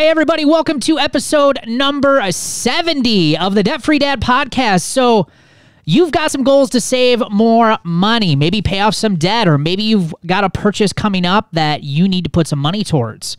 Hey, everybody, welcome to episode number 70 of the Debt Free Dad podcast. So, you've got some goals to save more money, maybe pay off some debt, or maybe you've got a purchase coming up that you need to put some money towards.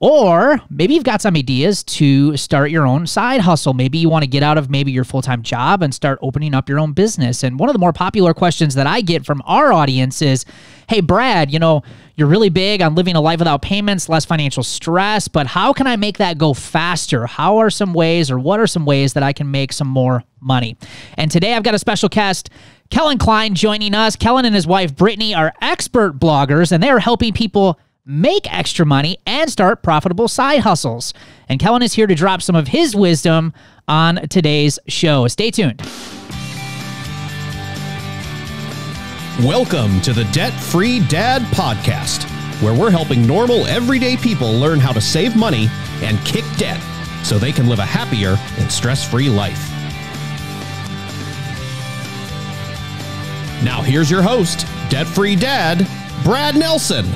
Or maybe you've got some ideas to start your own side hustle. Maybe you want to get out of maybe your full time job and start opening up your own business. And one of the more popular questions that I get from our audience is Hey, Brad, you know, you're really big on living a life without payments, less financial stress, but how can I make that go faster? How are some ways, or what are some ways that I can make some more money? And today I've got a special guest. Kelan Kline joining us. Kelan and his wife Brittany are expert bloggers, and they are helping people make extra money, and start profitable side hustles. And Kelan is here to drop some of his wisdom on today's show. Stay tuned. Welcome to the Debt Free Dad Podcast, where we're helping normal, everyday people learn how to save money and kick debt so they can live a happier and stress free life. Now, here's your host, Debt Free Dad, Brad Nelson.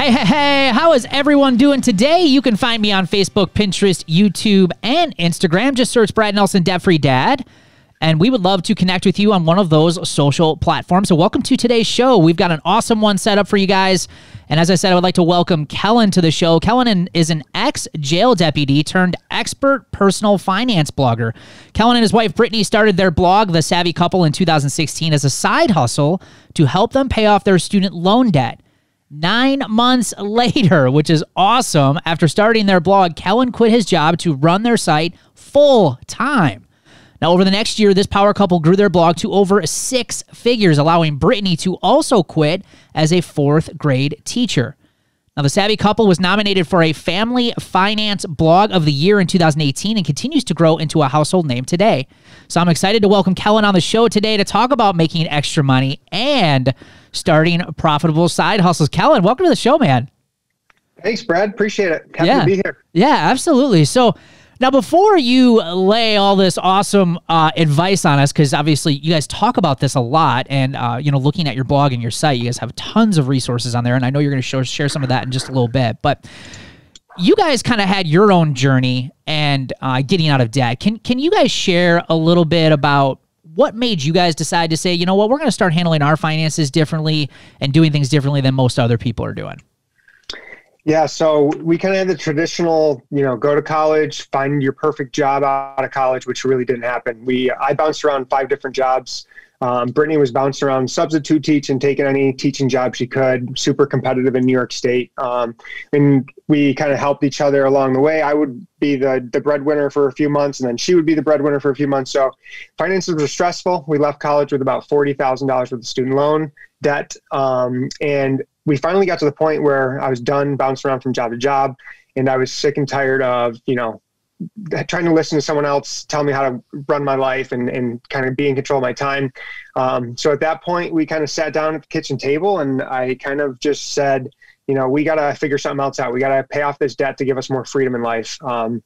Hey, hey, hey, how is everyone doing today? You can find me on Facebook, Pinterest, YouTube, and Instagram. Just search Brad Nelson, Debt Free Dad. And we would love to connect with you on one of those social platforms. So, welcome to today's show. We've got an awesome one set up for you guys. And as I said, I would like to welcome Kelan to the show. Kelan is an ex jail deputy turned expert personal finance blogger. Kelan and his wife Brittany started their blog, The Savvy Couple, in 2016 as a side hustle to help them pay off their student loan debt. Nine months later, which is awesome, after starting their blog, Kelan quit his job to run their site full time. Now, over the next year, this power couple grew their blog to over six figures, allowing Brittany to also quit as a fourth grade teacher. Now, the Savvy Couple was nominated for a Family Finance Blog of the Year in 2018 and continues to grow into a household name today. So I'm excited to welcome Kelan on the show today to talk about making extra money and starting profitable side hustles. Kelan, welcome to the show, man. Thanks, Brad. Appreciate it. Happy yeah. to be here. Yeah, absolutely. So now, before you lay all this awesome uh, advice on us, because obviously you guys talk about this a lot, and uh, you know, looking at your blog and your site, you guys have tons of resources on there, and I know you're going to share some of that in just a little bit. But you guys kind of had your own journey and uh, getting out of debt. Can can you guys share a little bit about what made you guys decide to say, you know what, we're going to start handling our finances differently and doing things differently than most other people are doing? Yeah, so we kind of had the traditional, you know, go to college, find your perfect job out of college, which really didn't happen. We I bounced around five different jobs. Um, Brittany was bouncing around substitute teaching, taking any teaching job she could. Super competitive in New York State, um, and we kind of helped each other along the way. I would be the the breadwinner for a few months, and then she would be the breadwinner for a few months. So finances were stressful. We left college with about forty thousand dollars worth of student loan debt, um, and we finally got to the point where I was done bouncing around from job to job, and I was sick and tired of you know trying to listen to someone else tell me how to run my life and, and kind of be in control of my time. Um, so at that point, we kind of sat down at the kitchen table and I kind of just said, you know, we got to figure something else out. We got to pay off this debt to give us more freedom in life. Um,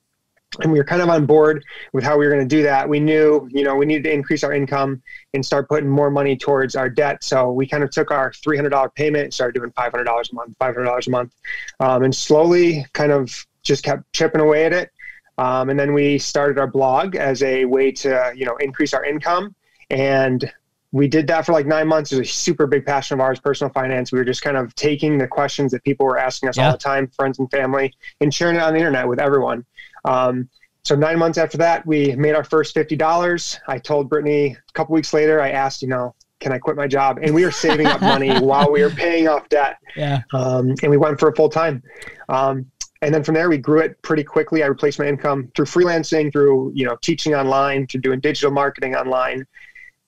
and we were kind of on board with how we were going to do that. We knew, you know, we needed to increase our income and start putting more money towards our debt. So we kind of took our $300 payment, and started doing $500 a month, $500 a month, um, and slowly kind of just kept chipping away at it. Um, and then we started our blog as a way to, you know, increase our income. And we did that for like nine months. It was a super big passion of ours, personal finance. We were just kind of taking the questions that people were asking us yeah. all the time, friends and family, and sharing it on the internet with everyone. Um, so nine months after that, we made our first fifty dollars. I told Brittany a couple weeks later. I asked, you know, can I quit my job? And we were saving up money while we were paying off debt. Yeah. Um, and we went for a full time. Um, and then from there, we grew it pretty quickly. I replaced my income through freelancing, through you know teaching online, through doing digital marketing online.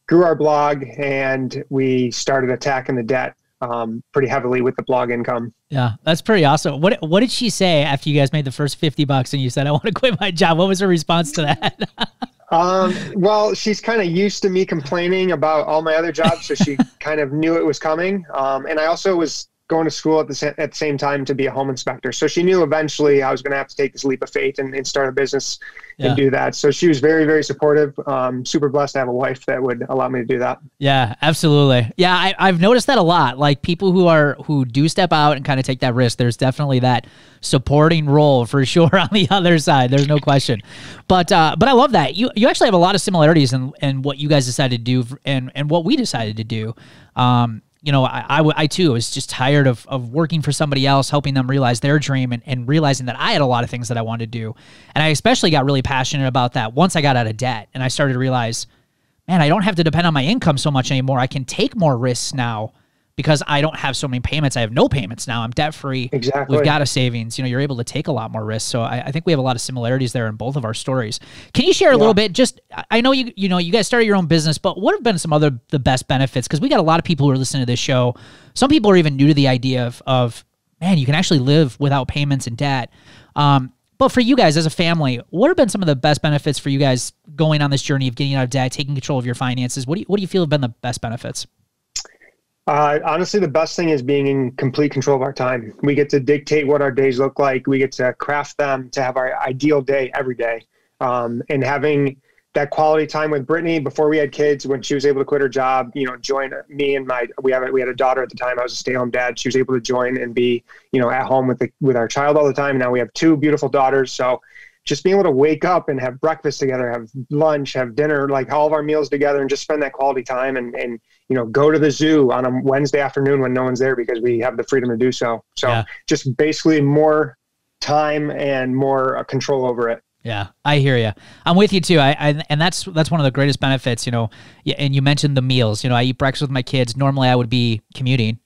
Grew our blog, and we started attacking the debt um, pretty heavily with the blog income. Yeah, that's pretty awesome. What What did she say after you guys made the first fifty bucks and you said, "I want to quit my job"? What was her response to that? um, well, she's kind of used to me complaining about all my other jobs, so she kind of knew it was coming. Um, and I also was going to school at the, sa- at the same time to be a home inspector. So she knew eventually I was going to have to take this leap of faith and, and start a business Yeah. and do that. So she was very, very supportive. Um, super blessed to have a wife that would allow me to do that. Yeah, absolutely. Yeah, I, I've noticed that a lot. Like people who are who do step out and kind of take that risk. There's definitely that supporting role for sure on the other side. There's no question. But uh, but I love that you you actually have a lot of similarities in, in what you guys decided to do and and what we decided to do. Um, you know, I I too was just tired of, of working for somebody else, helping them realize their dream and, and realizing that I had a lot of things that I wanted to do. And I especially got really passionate about that once I got out of debt and I started to realize, man, I don't have to depend on my income so much anymore. I can take more risks now because I don't have so many payments. I have no payments now. I'm debt free. Exactly. We've got a savings. You know, you're able to take a lot more risks. So I, I think we have a lot of similarities there in both of our stories. Can you share a little bit? Just I- I know you you know you guys started your own business, but what have been some other the best benefits? Because we got a lot of people who are listening to this show. Some people are even new to the idea of of man, you can actually live without payments and debt. Um, but for you guys as a family, what have been some of the best benefits for you guys going on this journey of getting out of debt, taking control of your finances? What do you what do you feel have been the best benefits? Uh, honestly, the best thing is being in complete control of our time. We get to dictate what our days look like. We get to craft them to have our ideal day every day. Um, and having that quality time with Brittany before we had kids, when she was able to quit her job, you know, join me and my we have a, we had a daughter at the time. I was a stay home dad. She was able to join and be you know at home with the with our child all the time. Now we have two beautiful daughters. So just being able to wake up and have breakfast together, have lunch, have dinner, like all of our meals together, and just spend that quality time and and you know go to the zoo on a Wednesday afternoon when no one's there because we have the freedom to do so. So Yeah. just basically more time and more uh, control over it. Yeah, I hear you. I'm with you too. I, I and that's that's one of the greatest benefits, you know. Yeah, and you mentioned the meals. You know, I eat breakfast with my kids. Normally, I would be commuting.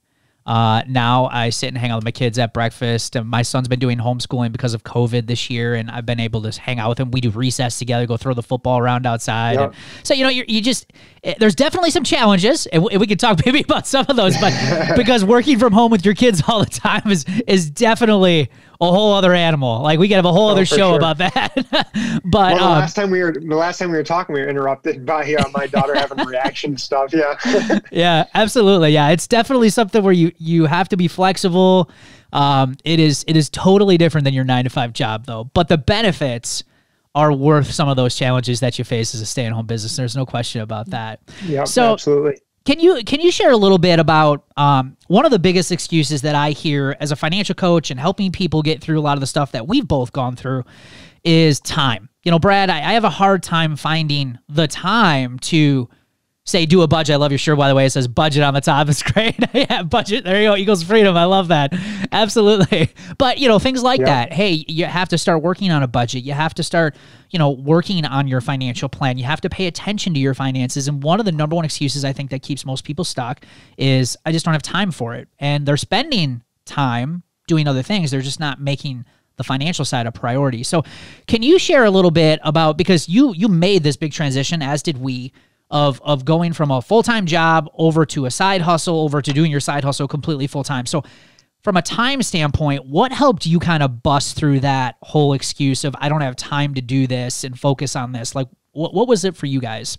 Uh, now I sit and hang out with my kids at breakfast. And my son's been doing homeschooling because of COVID this year, and I've been able to hang out with him. We do recess together, go throw the football around outside. And so you know, you you just eh, there's definitely some challenges, and we, we can talk maybe about some of those. But because working from home with your kids all the time is is definitely a whole other animal. Like we could have a whole other Oh, for show sure. about that. but Well, the um, last time we were the last time we were talking, we were interrupted by uh, my daughter having a reaction stuff. Yeah, yeah, absolutely. Yeah, it's definitely something where you you have to be flexible. Um, it is it is totally different than your nine to five job though, but the benefits are worth some of those challenges that you face as a stay at home business. There's no question about that. yeah, So- absolutely. Can you can you share a little bit about um, one of the biggest excuses that I hear as a financial coach and helping people get through a lot of the stuff that we've both gone through is time. You know, Brad, I, I have a hard time finding the time to say do a budget. I love your shirt by the way. It says budget on the top. It's great. yeah, budget. There you go. Equals freedom. I love that. Absolutely. But you know, things like Yeah. that. Hey, you have to start working on a budget. You have to start, you know, working on your financial plan. You have to pay attention to your finances. And one of the number one excuses I think that keeps most people stuck is I just don't have time for it. And they're spending time doing other things. They're just not making the financial side a priority. So, can you share a little bit about because you you made this big transition as did we of of going from a full-time job over to a side hustle over to doing your side hustle completely full-time. So, from a time standpoint, what helped you kind of bust through that whole excuse of I don't have time to do this and focus on this? Like what what was it for you guys?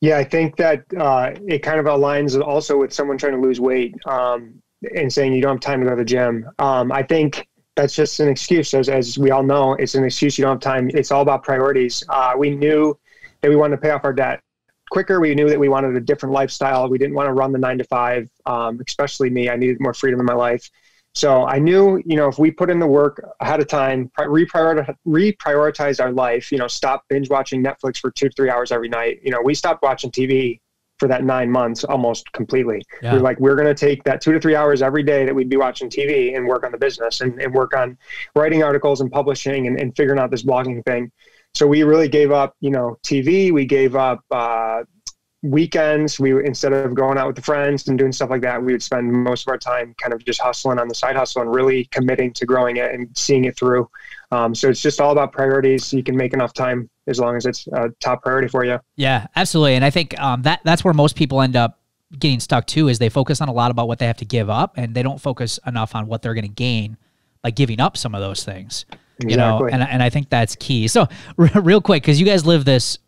Yeah, I think that uh, it kind of aligns also with someone trying to lose weight um, and saying you don't have time to go to the gym. Um, I think that's just an excuse. As, as we all know, it's an excuse. You don't have time. It's all about priorities. Uh, we knew that we wanted to pay off our debt quicker. We knew that we wanted a different lifestyle. We didn't want to run the nine to five, um, especially me. I needed more freedom in my life. So I knew, you know, if we put in the work ahead of time, pri- reprioritize, reprioritize our life, you know, stop binge watching Netflix for two to three hours every night. You know, we stopped watching TV for that nine months almost completely. Yeah. We're like, we're going to take that two to three hours every day that we'd be watching TV and work on the business and, and work on writing articles and publishing and, and figuring out this blogging thing. So we really gave up, you know, TV. We gave up uh, weekends. We instead of going out with the friends and doing stuff like that, we would spend most of our time kind of just hustling on the side hustle and really committing to growing it and seeing it through. Um, so it's just all about priorities. You can make enough time as long as it's a top priority for you. Yeah, absolutely. And I think um, that that's where most people end up getting stuck too is they focus on a lot about what they have to give up and they don't focus enough on what they're going to gain by giving up some of those things. You know, and and I think that's key. So r- real quick cuz you guys live this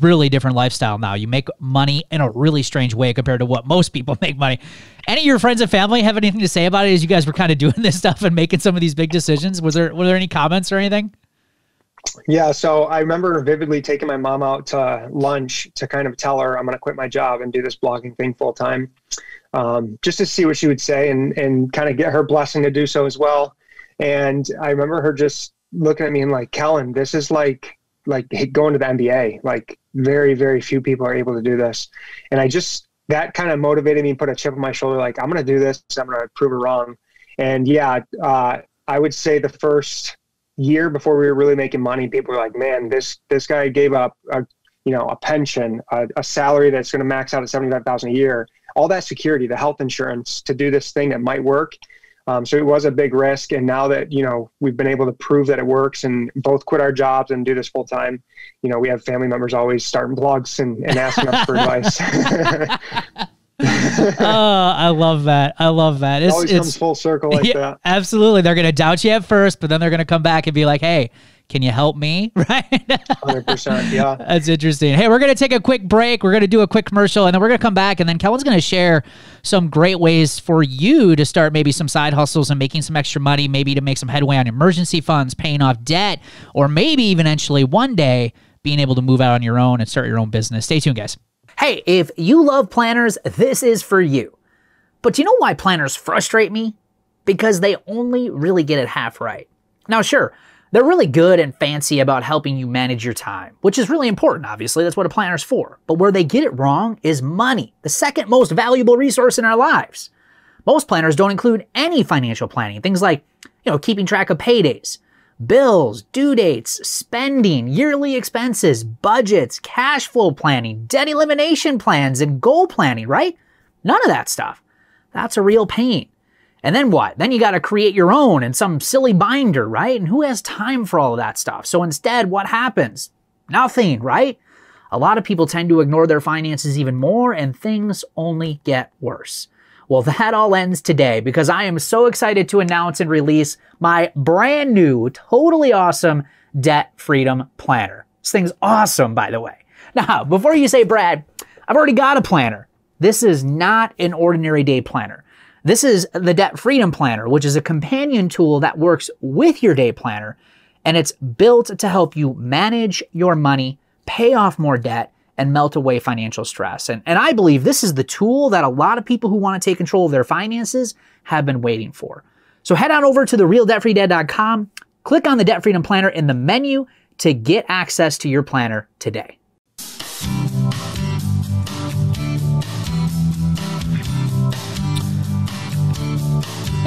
really different lifestyle now. You make money in a really strange way compared to what most people make money. Any of your friends and family have anything to say about it as you guys were kind of doing this stuff and making some of these big decisions? Was there were there any comments or anything? Yeah, so I remember vividly taking my mom out to lunch to kind of tell her I'm going to quit my job and do this blogging thing full time, um, just to see what she would say and and kind of get her blessing to do so as well. And I remember her just looking at me and like, Kelan, this is like like going to the NBA. Like very, very few people are able to do this. And I just, that kind of motivated me and put a chip on my shoulder. Like, I'm going to do this. I'm to prove it wrong. And yeah, uh, I would say the first year before we were really making money, people were like, man, this, this guy gave up a, you know, a pension, a, a salary that's going to max out at 75,000 a year, all that security, the health insurance to do this thing that might work. Um, so it was a big risk. And now that, you know, we've been able to prove that it works and both quit our jobs and do this full time, you know, we have family members always starting blogs and, and asking us for advice. oh, I love that. I love that. It's, it always it's, comes full circle like yeah, that. Absolutely. They're going to doubt you at first, but then they're going to come back and be like, hey, can you help me? Right? 100%. Yeah. That's interesting. Hey, we're going to take a quick break. We're going to do a quick commercial and then we're going to come back. And then Kelan's going to share some great ways for you to start maybe some side hustles and making some extra money, maybe to make some headway on emergency funds, paying off debt, or maybe even eventually one day being able to move out on your own and start your own business. Stay tuned, guys. Hey, if you love planners, this is for you. But do you know why planners frustrate me? Because they only really get it half right. Now, sure, they're really good and fancy about helping you manage your time, which is really important, obviously. That's what a planner's for. But where they get it wrong is money, the second most valuable resource in our lives. Most planners don't include any financial planning, things like, you know, keeping track of paydays, bills, due dates, spending, yearly expenses, budgets, cash flow planning, debt elimination plans, and goal planning, right? None of that stuff. That's a real pain. And then what? Then you got to create your own in some silly binder, right? And who has time for all of that stuff? So instead, what happens? Nothing, right? A lot of people tend to ignore their finances even more, and things only get worse. Well, that all ends today because I am so excited to announce and release my brand new, totally awesome debt freedom planner. This thing's awesome, by the way. Now, before you say, Brad, I've already got a planner. This is not an ordinary day planner. This is the Debt Freedom Planner, which is a companion tool that works with your day planner, and it's built to help you manage your money, pay off more debt, and melt away financial stress. And, and I believe this is the tool that a lot of people who want to take control of their finances have been waiting for. So head on over to therealdebtfreedad.com, click on the Debt Freedom Planner in the menu to get access to your planner today.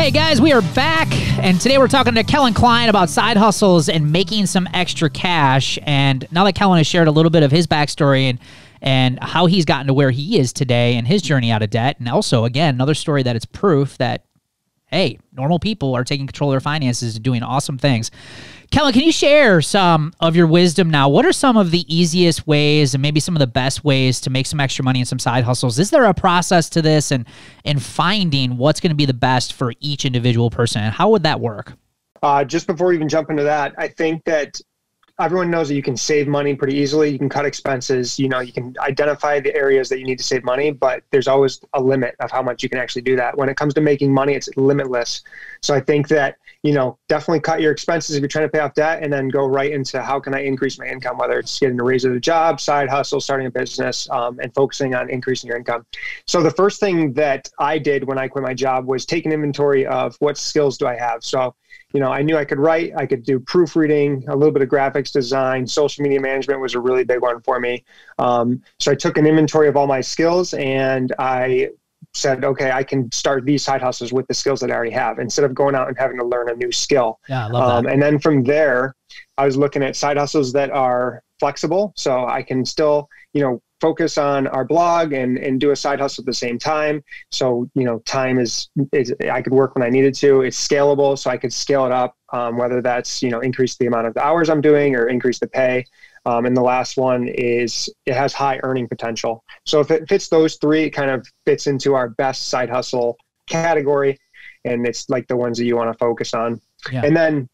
Hey guys, we are back, and today we're talking to Kelan Kline about side hustles and making some extra cash. And now that Kelan has shared a little bit of his backstory and and how he's gotten to where he is today and his journey out of debt, and also again another story that it's proof that hey, normal people are taking control of their finances and doing awesome things. Kelan, can you share some of your wisdom now? What are some of the easiest ways and maybe some of the best ways to make some extra money and some side hustles? Is there a process to this and and finding what's going to be the best for each individual person? And how would that work? Uh, just before we even jump into that, I think that everyone knows that you can save money pretty easily. You can cut expenses. You know, you can identify the areas that you need to save money, but there's always a limit of how much you can actually do that. When it comes to making money, it's limitless. So I think that, you know, definitely cut your expenses if you're trying to pay off debt and then go right into how can I increase my income, whether it's getting a raise at a job, side hustle, starting a business, um, and focusing on increasing your income. So the first thing that I did when I quit my job was take an inventory of what skills do I have. So you know, I knew I could write, I could do proofreading, a little bit of graphics design, social media management was a really big one for me. Um, so I took an inventory of all my skills and I said, okay, I can start these side hustles with the skills that I already have instead of going out and having to learn a new skill. Yeah, I love um, that. And then from there, I was looking at side hustles that are flexible. So I can still, you know, focus on our blog and, and do a side hustle at the same time. So, you know, time is, is I could work when I needed to. It's scalable, so I could scale it up, um, whether that's, you know, increase the amount of hours I'm doing or increase the pay. Um, and the last one is it has high earning potential. So if it fits those three, it kind of fits into our best side hustle category. And it's like the ones that you want to focus on. Yeah. And then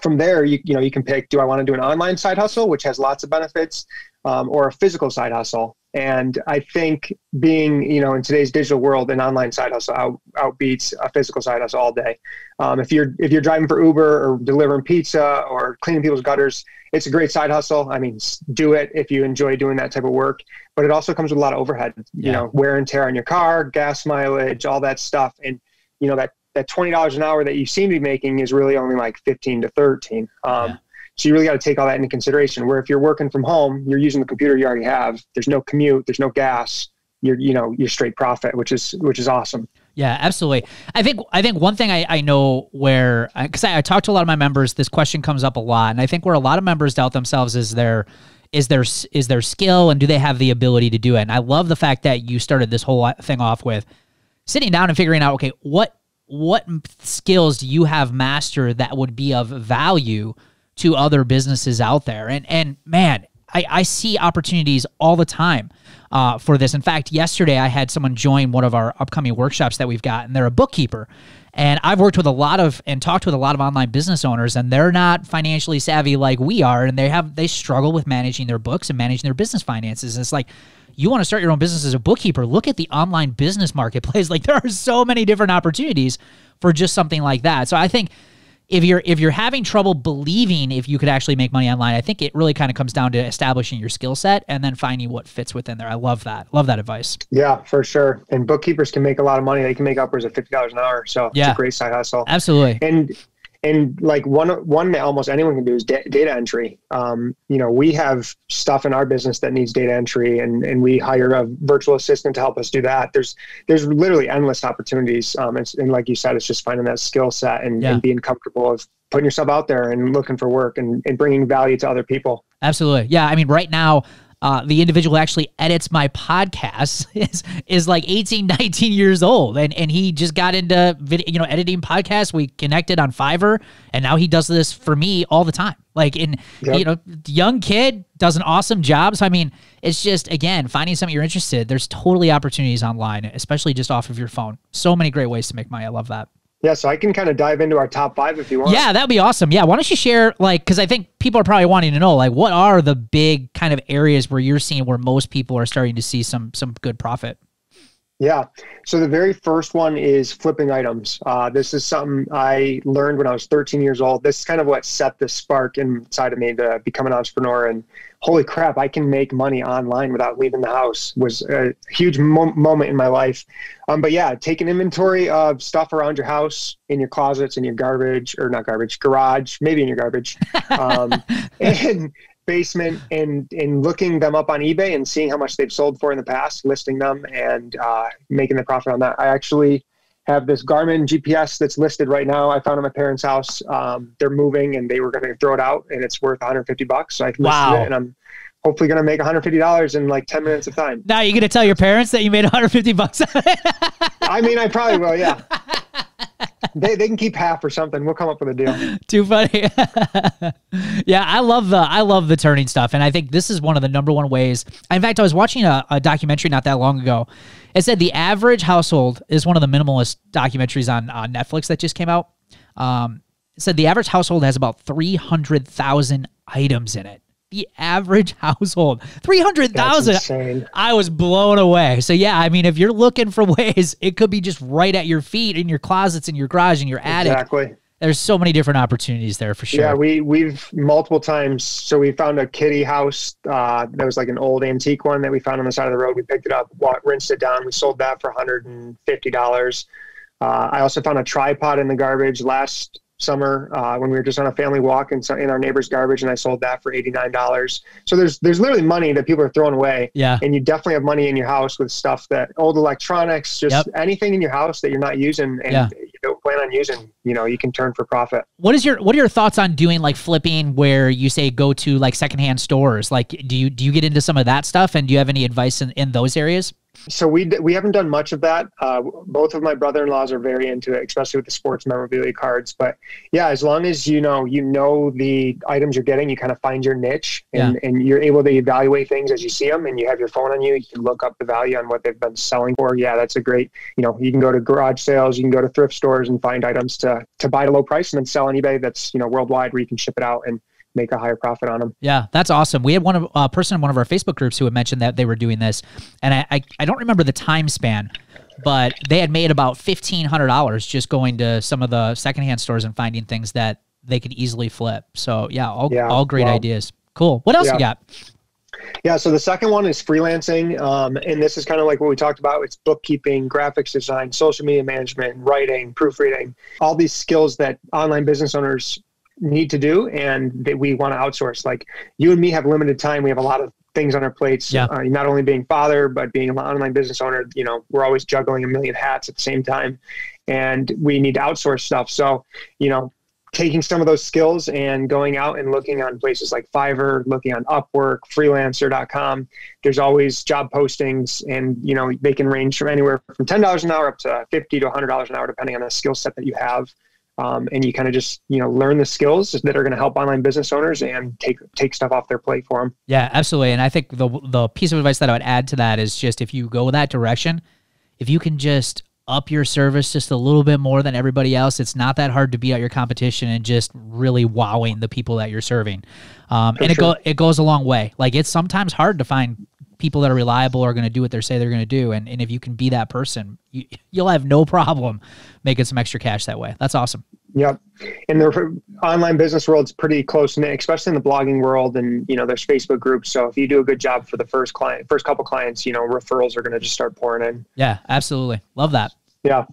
from there, you you know you can pick: do I want to do an online side hustle, which has lots of benefits, um, or a physical side hustle? And I think being, you know, in today's digital world, an online side hustle out, outbeats a physical side hustle all day. Um, if you're if you're driving for Uber or delivering pizza or cleaning people's gutters, it's a great side hustle. I mean, do it if you enjoy doing that type of work. But it also comes with a lot of overhead. Yeah. You know, wear and tear on your car, gas mileage, all that stuff. And you know that that twenty dollars an hour that you seem to be making is really only like fifteen to thirteen. Um, yeah. So you really got to take all that into consideration. Where if you're working from home, you're using the computer you already have. There's no commute. There's no gas. You're you know you're straight profit, which is which is awesome. Yeah, absolutely. I think I think one thing I, I know where because I, I, I talk to a lot of my members, this question comes up a lot, and I think where a lot of members doubt themselves is their is their is their skill and do they have the ability to do it. And I love the fact that you started this whole uh, thing off with sitting down and figuring out okay what what skills do you have mastered that would be of value to other businesses out there. And and man, I, I see opportunities all the time uh, for this. In fact, yesterday I had someone join one of our upcoming workshops that we've got, and they're a bookkeeper. And I've worked with a lot of and talked with a lot of online business owners, and they're not financially savvy like we are, and they have they struggle with managing their books and managing their business finances. And it's like you want to start your own business as a bookkeeper, look at the online business marketplace. Like there are so many different opportunities for just something like that. So I think if you're if you're having trouble believing if you could actually make money online, I think it really kind of comes down to establishing your skill set and then finding what fits within there. I love that. Love that advice. Yeah, for sure. And bookkeepers can make a lot of money. They can make upwards of fifty dollars an hour. So yeah. it's a great side hustle. Absolutely. And and like one one that almost anyone can do is da- data entry. Um, you know, we have stuff in our business that needs data entry, and and we hire a virtual assistant to help us do that. There's there's literally endless opportunities, um, and, and like you said, it's just finding that skill set and, yeah. and being comfortable of putting yourself out there and looking for work and, and bringing value to other people. Absolutely, yeah. I mean, right now uh, the individual who actually edits my podcast is is like 18 19 years old. And and he just got into video you know editing podcasts. We connected on fiverr and now he does this for me all the time. Like in yep. you know young kid does an awesome job. So i mean it's just again finding something you're interested there's totally opportunities online especially just off of your phone. So many great ways to make money. I love that yeah, so I can kind of dive into our top five if you want. Yeah, that'd be awesome. Yeah, why don't you share like because I think people are probably wanting to know like what are the big kind of areas where you're seeing where most people are starting to see some some good profit. Yeah. So the very first one is flipping items. Uh, this is something I learned when I was 13 years old. This is kind of what set the spark inside of me to become an entrepreneur. And holy crap, I can make money online without leaving the house was a huge mo- moment in my life. Um, but yeah, take an inventory of stuff around your house, in your closets, in your garbage, or not garbage, garage, maybe in your garbage. Um, and basement and and looking them up on eBay and seeing how much they've sold for in the past, listing them and uh, making the profit on that. I actually have this Garmin GPS that's listed right now. I found at my parents' house. Um, they're moving and they were going to throw it out, and it's worth 150 bucks. So I listed wow. it, and I'm hopefully going to make 150 dollars in like 10 minutes of time. Now you're going to tell your parents that you made 150 bucks. I mean, I probably will. Yeah. they, they can keep half or something. We'll come up with a deal. Too funny. yeah, I love the I love the turning stuff, and I think this is one of the number one ways. In fact, I was watching a, a documentary not that long ago. It said the average household is one of the minimalist documentaries on Netflix that just came out. Um, it said the average household has about three hundred thousand items in it the average household. 300,000. I was blown away. So yeah, I mean if you're looking for ways it could be just right at your feet in your closets in your garage in your attic. Exactly. There's so many different opportunities there for sure. Yeah, we we've multiple times. So we found a kitty house uh, that was like an old antique one that we found on the side of the road. We picked it up, rinsed it down. We sold that for 150 dollars. Uh, I also found a tripod in the garbage last summer uh, when we were just on a family walk in, in our neighbor's garbage and I sold that for $89. So there's there's literally money that people are throwing away. Yeah. And you definitely have money in your house with stuff that old electronics, just yep. anything in your house that you're not using and yeah. you don't plan on using, you know, you can turn for profit. What is your what are your thoughts on doing like flipping where you say go to like secondhand stores? Like do you do you get into some of that stuff and do you have any advice in, in those areas? So we we haven't done much of that. Uh, both of my brother-in-laws are very into it, especially with the sports memorabilia cards. But yeah, as long as you know you know the items you're getting, you kind of find your niche, and, yeah. and you're able to evaluate things as you see them, and you have your phone on you. You can look up the value on what they've been selling for. Yeah, that's a great. You know, you can go to garage sales, you can go to thrift stores, and find items to to buy at a low price and then sell on eBay. That's you know worldwide where you can ship it out and make a higher profit on them. Yeah, that's awesome. We had one of a uh, person in one of our Facebook groups who had mentioned that they were doing this, and I, I, I don't remember the time span, but they had made about fifteen hundred dollars just going to some of the secondhand stores and finding things that they could easily flip. So yeah, all yeah, all great ideas. Cool. What else yeah. you got? Yeah, so the second one is freelancing, um, and this is kind of like what we talked about. It's bookkeeping, graphics design, social media management, writing, proofreading, all these skills that online business owners need to do and that we want to outsource. Like you and me have limited time. We have a lot of things on our plates. Yeah. Uh, not only being father, but being an online business owner. You know, we're always juggling a million hats at the same time, and we need to outsource stuff. So, you know, taking some of those skills and going out and looking on places like Fiverr, looking on Upwork, freelancer.com. There's always job postings and, you know, they can range from anywhere from $10 an hour up to 50 to $100 an hour, depending on the skill set that you have um, and you kind of just you know learn the skills that are going to help online business owners and take take stuff off their plate for them. Yeah, absolutely. And I think the the piece of advice that I would add to that is just if you go that direction, if you can just up your service just a little bit more than everybody else, it's not that hard to beat out your competition and just really wowing the people that you're serving. Um, and sure. it go it goes a long way. Like it's sometimes hard to find people that are reliable are going to do what they say they're going to do. And, and if you can be that person, you, you'll have no problem making some extra cash that way. That's awesome. Yep. And the online business world is pretty close knit, especially in the blogging world. And, you know, there's Facebook groups. So if you do a good job for the first client, first couple clients, you know, referrals are going to just start pouring in. Yeah, absolutely. Love that. Yeah.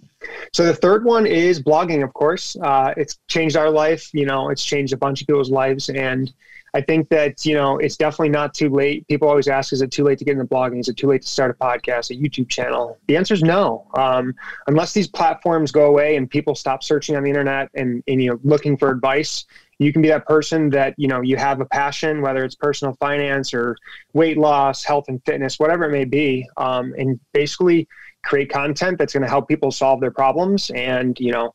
So the third one is blogging, of course. Uh, it's changed our life. You know, it's changed a bunch of people's lives. And, I think that, you know, it's definitely not too late. People always ask, is it too late to get into blogging? Is it too late to start a podcast, a YouTube channel? The answer is no. Um, unless these platforms go away and people stop searching on the internet and, and, you know, looking for advice, you can be that person that, you know, you have a passion, whether it's personal finance or weight loss, health and fitness, whatever it may be. Um, and basically create content that's going to help people solve their problems and, you know,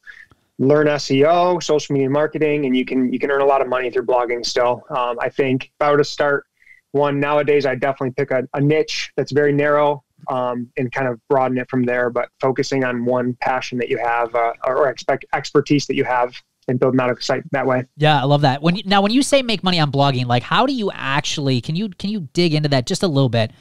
learn SEO, social media marketing, and you can you can earn a lot of money through blogging. Still, um, I think if I were to start one nowadays, I'd definitely pick a, a niche that's very narrow um, and kind of broaden it from there. But focusing on one passion that you have uh, or expect expertise that you have and build out a site that way. Yeah, I love that. When you, now when you say make money on blogging, like how do you actually can you can you dig into that just a little bit?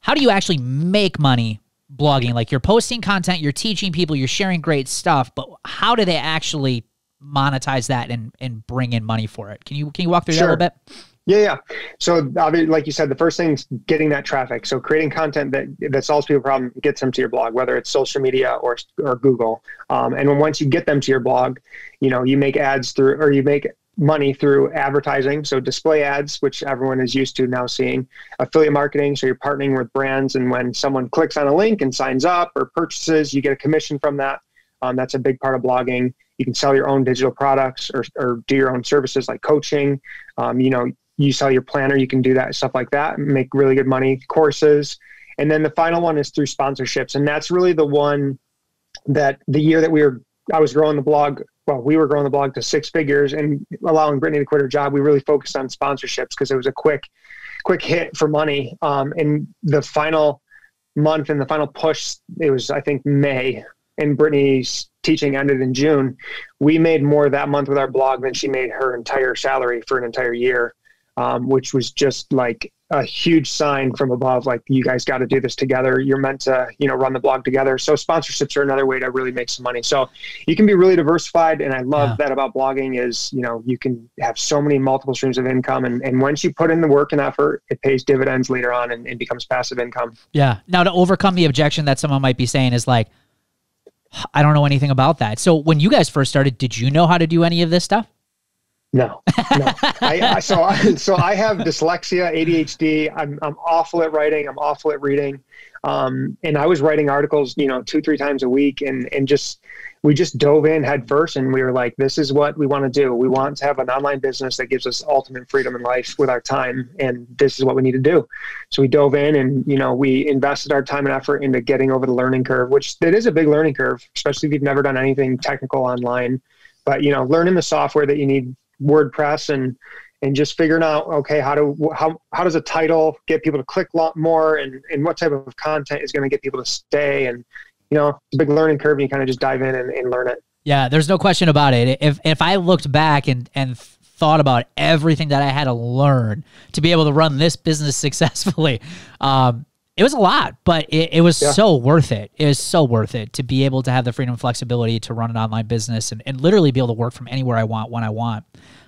How do you actually make money blogging? Like you're posting content, you're teaching people, you're sharing great stuff, but how do they actually monetize that and and bring in money for it? Can you can you walk through sure. that a little bit? Yeah, yeah. So, obviously like you said, the first thing is getting that traffic. So, creating content that that solves people problem, gets them to your blog, whether it's social media or or Google. Um, and once you get them to your blog, you know you make ads through, or you make money through advertising. So display ads, which everyone is used to now seeing, affiliate marketing. So you're partnering with brands, and when someone clicks on a link and signs up or purchases, you get a commission from that. Um, that's a big part of blogging. You can sell your own digital products or, or do your own services like coaching. Um, you know, you sell your planner, you can do that stuff like that, make really good money. Courses, and then the final one is through sponsorships, and that's really the one that the year that we were I was growing the blog well, we were growing the blog to six figures and allowing Brittany to quit her job. We really focused on sponsorships because it was a quick, quick hit for money. Um, and the final month and the final push, it was, I think, May, and Brittany's teaching ended in June. We made more that month with our blog than she made her entire salary for an entire year, um, which was just like a huge sign from above like you guys got to do this together. You're meant to you know run the blog together. So sponsorships are another way to really make some money. So you can be really diversified and i love yeah. that about blogging is you know you can have so many multiple streams of income and, and once you put in the work and effort it pays dividends later on and, and becomes passive income. Yeah. Now to overcome the objection that someone might be saying is like i don't know anything about that. So when you guys first started did you know how to do any of this stuff No, no. I, I, so, I, so I have dyslexia, ADHD. I'm, I'm awful at writing. I'm awful at reading. Um, and I was writing articles, you know, two, three times a week and, and just, we just dove in head first and we were like, this is what we want to do. We want to have an online business that gives us ultimate freedom in life with our time. And this is what we need to do. So we dove in and, you know, we invested our time and effort into getting over the learning curve, which it is a big learning curve, especially if you've never done anything technical online. But, you know, learning the software that you need, WordPress and, and just figuring out okay how do how how does a title get people to click a lot more and and what type of content is going to get people to stay? And you know it's a big learning curve and you kind of just dive in and, and learn it. Yeah there's no question about it. If if i looked back and and thought about everything that i had to learn to be able to run this business successfully um it was a lot, but it, it was yeah. so worth it. It was so worth it to be able to have the freedom and flexibility to run an online business and, and literally be able to work from anywhere I want when I want.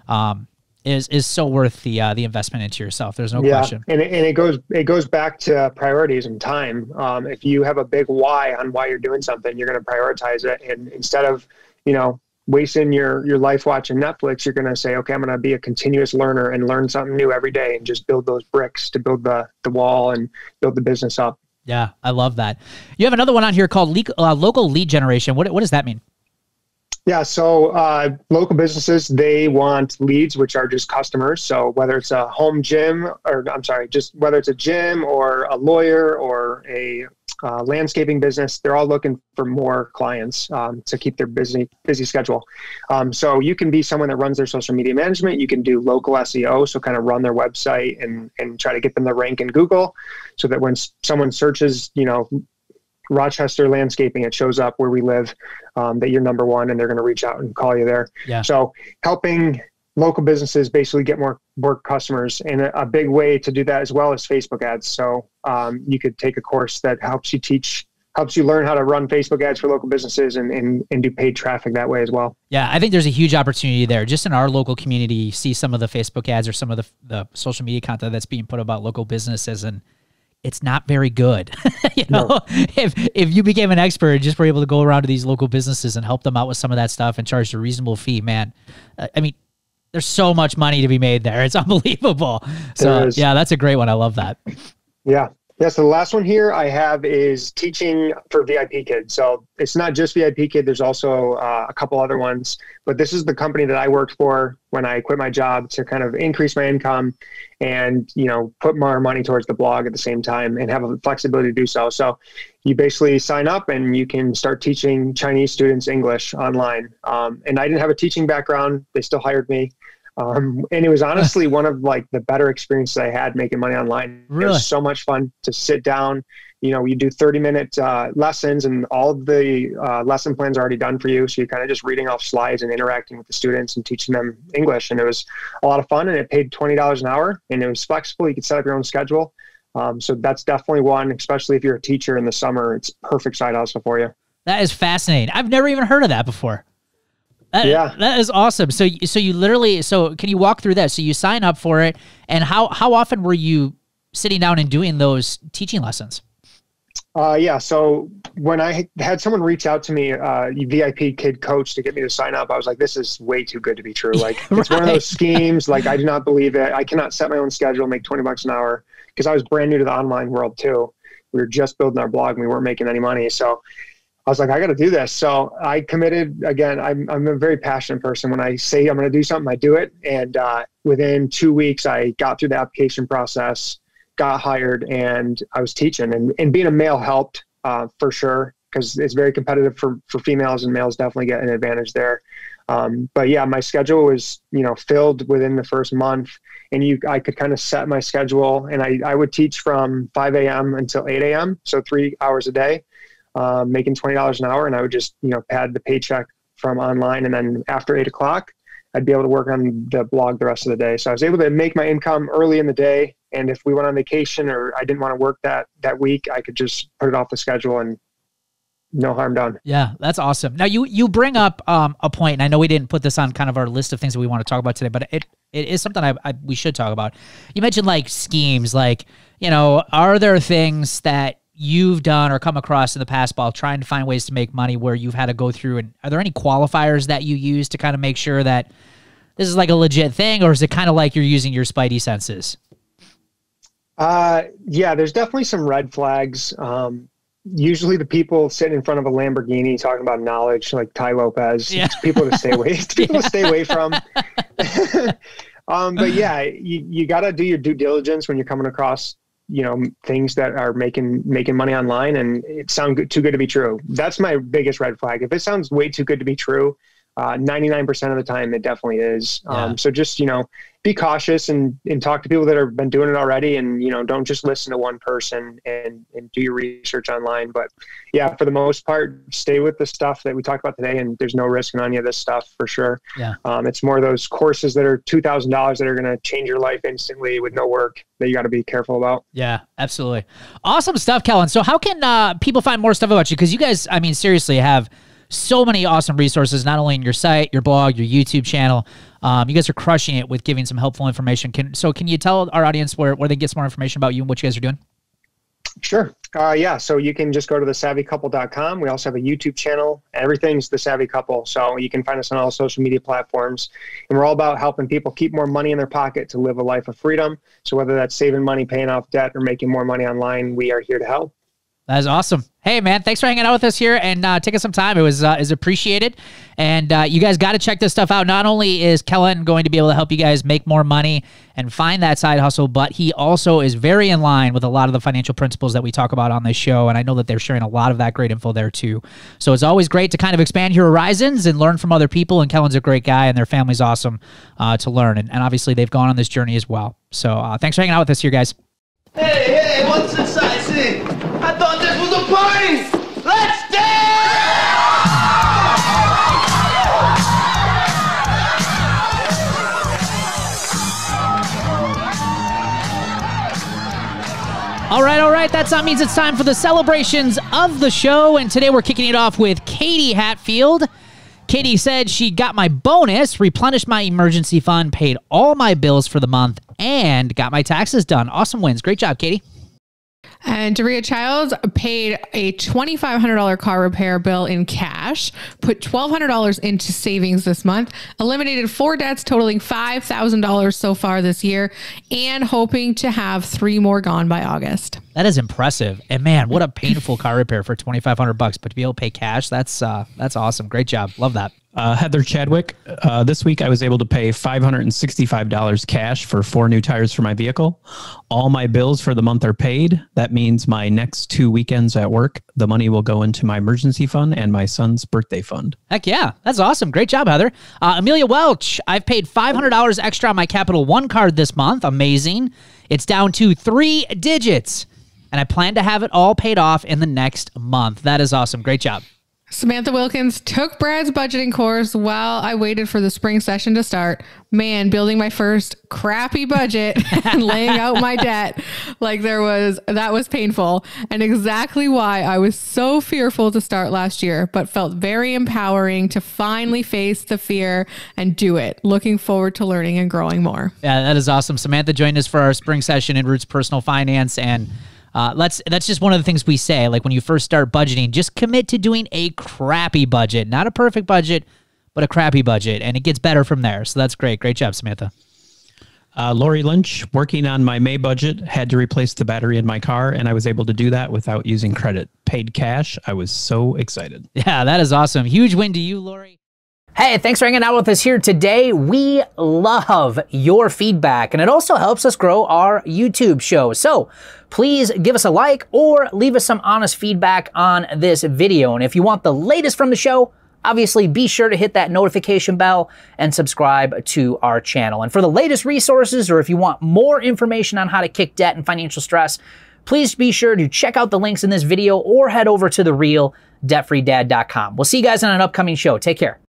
Um, is is so worth the uh, the investment into yourself. There's no yeah. question. And it, and it goes it goes back to priorities and time. Um, if you have a big why on why you're doing something, you're going to prioritize it. And instead of you know wasting your your life watching Netflix, you're going to say, okay, I'm going to be a continuous learner and learn something new every day, and just build those bricks to build the the wall and build the business up. Yeah, I love that. You have another one on here called le- uh, local lead generation. What what does that mean? Yeah, so uh, local businesses they want leads, which are just customers. So whether it's a home gym, or I'm sorry, just whether it's a gym or a lawyer or a uh, landscaping business, they're all looking for more clients um, to keep their busy busy schedule. Um, so you can be someone that runs their social media management. You can do local SEO, so kind of run their website and and try to get them to rank in Google, so that when someone searches, you know, Rochester landscaping, it shows up where we live um, that you're number one and they're going to reach out and call you there. Yeah. So helping local businesses basically get more work customers and a, a, big way to do that as well as Facebook ads. So um, you could take a course that helps you teach helps you learn how to run Facebook ads for local businesses and, and, and do paid traffic that way as well. Yeah, I think there's a huge opportunity there. Just in our local community, see some of the Facebook ads or some of the, the social media content that's being put about local businesses and it's not very good. you know, no. if if you became an expert and just were able to go around to these local businesses and help them out with some of that stuff and charge a reasonable fee, man, uh, I mean, there's so much money to be made there. It's unbelievable. So yeah, that's a great one. I love that. Yeah. Yeah, so the last one here I have is teaching for VIP Kid. So it's not just VIP Kid. There's also uh, a couple other ones, but this is the company that I worked for when I quit my job to kind of increase my income and you know put more money towards the blog at the same time and have a flexibility to do so. So you basically sign up and you can start teaching Chinese students English online. Um, and I didn't have a teaching background. They still hired me. Um, and it was honestly one of like the better experiences I had making money online. Really? It was so much fun to sit down. You know, you do 30 minute uh, lessons and all the uh, lesson plans are already done for you. So you're kind of just reading off slides and interacting with the students and teaching them English. And it was a lot of fun and it paid $20 an hour and it was flexible. You could set up your own schedule. Um, so that's definitely one, especially if you're a teacher in the summer, it's perfect side hustle for you. That is fascinating. I've never even heard of that before. That, yeah, that is awesome. So, so you literally, so can you walk through that? So you sign up for it, and how how often were you sitting down and doing those teaching lessons? Uh, yeah. So when I had someone reach out to me, uh, VIP kid coach to get me to sign up, I was like, this is way too good to be true. Like right. it's one of those schemes. Like I do not believe it. I cannot set my own schedule, make 20 bucks an hour because I was brand new to the online world too. We were just building our blog and we weren't making any money. So I was like, I got to do this. So I committed again. I'm, I'm a very passionate person. When I say I'm going to do something, I do it. And uh, within two weeks, I got through the application process, got hired, and I was teaching. And, and being a male helped uh, for sure because it's very competitive for, for females, and males definitely get an advantage there. Um, but yeah, my schedule was you know filled within the first month, and you I could kind of set my schedule, and I I would teach from 5 a.m. until 8 a.m. so three hours a day uh, making twenty dollars an hour, and I would just you know pad the paycheck from online, and then after eight o'clock, I'd be able to work on the blog the rest of the day. So I was able to make my income early in the day, and if we went on vacation or I didn't want to work that that week, I could just put it off the schedule and no harm done. Yeah, that's awesome. Now you you bring up um, a point, and I know we didn't put this on kind of our list of things that we want to talk about today, but it it is something I, I we should talk about. You mentioned like schemes, like you know, are there things that you've done or come across in the past while trying to find ways to make money where you've had to go through and are there any qualifiers that you use to kind of make sure that this is like a legit thing, or is it kind of like you're using your spidey senses? Uh, yeah, there's definitely some red flags. Um, usually the people sitting in front of a Lamborghini talking about knowledge, like Tai Lopez, yeah. people to stay away, people yeah. to stay away from. um, but yeah, you, you got to do your due diligence when you're coming across, you know, things that are making making money online, and it sounds good, too good to be true. That's my biggest red flag. If it sounds way too good to be true, uh, 99% of the time it definitely is. Yeah. Um, so just, you know, be cautious and, and talk to people that have been doing it already. And, you know, don't just listen to one person and, and do your research online. But yeah, for the most part, stay with the stuff that we talked about today. And there's no risk in any of this stuff for sure. Yeah. Um, it's more those courses that are $2,000 that are going to change your life instantly with no work that you got to be careful about. Yeah, absolutely. Awesome stuff, Kelan. So how can uh, people find more stuff about you? Cause you guys, I mean, seriously have so many awesome resources, not only in your site, your blog, your YouTube channel. Um, you guys are crushing it with giving some helpful information. Can so can you tell our audience where, where they get some more information about you and what you guys are doing? Sure. Uh, yeah. So you can just go to thesavvycouple.com. We also have a YouTube channel. Everything's the Savvy Couple. So you can find us on all social media platforms. And we're all about helping people keep more money in their pocket to live a life of freedom. So whether that's saving money, paying off debt, or making more money online, we are here to help. That is awesome. Hey man, thanks for hanging out with us here and uh, taking some time. It was uh, is appreciated, and uh, you guys got to check this stuff out. Not only is Kelan going to be able to help you guys make more money and find that side hustle, but he also is very in line with a lot of the financial principles that we talk about on this show. And I know that they're sharing a lot of that great info there too. So it's always great to kind of expand your horizons and learn from other people. And Kelan's a great guy, and their family's awesome uh, to learn. And, and, obviously they've gone on this journey as well. So uh, thanks for hanging out with us here, guys. Hey, hey, what's inside? I thought this was a party! Let's dance! All right, all right. That means it's time for the celebrations of the show. And today we're kicking it off with Katie Hatfield. Katie said she got my bonus, replenished my emergency fund, paid all my bills for the month, and got my taxes done. Awesome wins. Great job, Katie. And Daria Childs paid a $2,500 car repair bill in cash, put $1,200 into savings this month, eliminated four debts totaling $5,000 so far this year, and hoping to have three more gone by August. That is impressive. And man, what a painful car repair for 2500 bucks, but to be able to pay cash, that's uh, that's awesome. Great job. Love that. Uh, Heather Chadwick, uh, this week I was able to pay $565 cash for four new tires for my vehicle. All my bills for the month are paid. That means my next two weekends at work, the money will go into my emergency fund and my son's birthday fund. Heck yeah. That's awesome. Great job, Heather. Uh, Amelia Welch, I've paid $500 extra on my Capital One card this month. Amazing. It's down to three digits, and I plan to have it all paid off in the next month. That is awesome. Great job. Samantha Wilkins took Brad's budgeting course while I waited for the spring session to start. Man, building my first crappy budget and laying out my debt like there was that was painful and exactly why I was so fearful to start last year, but felt very empowering to finally face the fear and do it. Looking forward to learning and growing more. Yeah, that is awesome. Samantha joined us for our spring session in Roots Personal Finance and uh, let's that's just one of the things we say. Like when you first start budgeting, just commit to doing a crappy budget, not a perfect budget, but a crappy budget, and it gets better from there. So that's great. Great job, Samantha. Uh, Lori Lynch, working on my May budget, had to replace the battery in my car, and I was able to do that without using credit. Paid cash. I was so excited. Yeah, that is awesome. Huge win to you, Lori. Hey, thanks for hanging out with us here today. We love your feedback, and it also helps us grow our YouTube show. So please give us a like or leave us some honest feedback on this video. And if you want the latest from the show, obviously be sure to hit that notification bell and subscribe to our channel. And for the latest resources, or if you want more information on how to kick debt and financial stress, please be sure to check out the links in this video or head over to the real debtfreedad.com. We'll see you guys on an upcoming show. Take care.